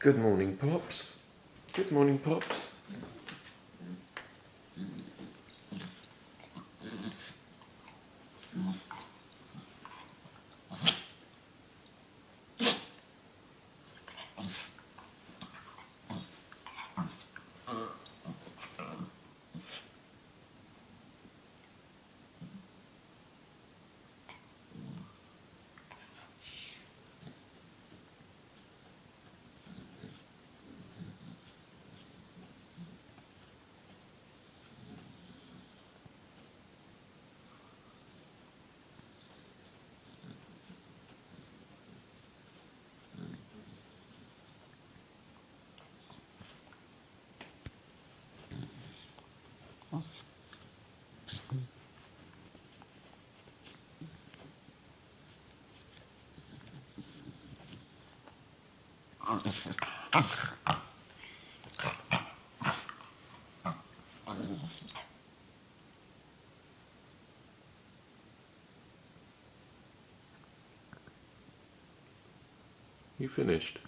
Good morning, Pops. Good morning, Pops. You finished?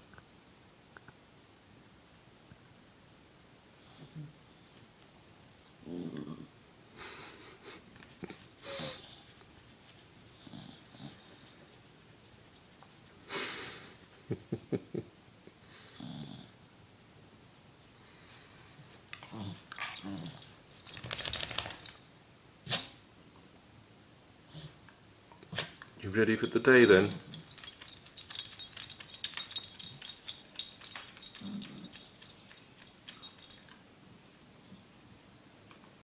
You ready for the day then?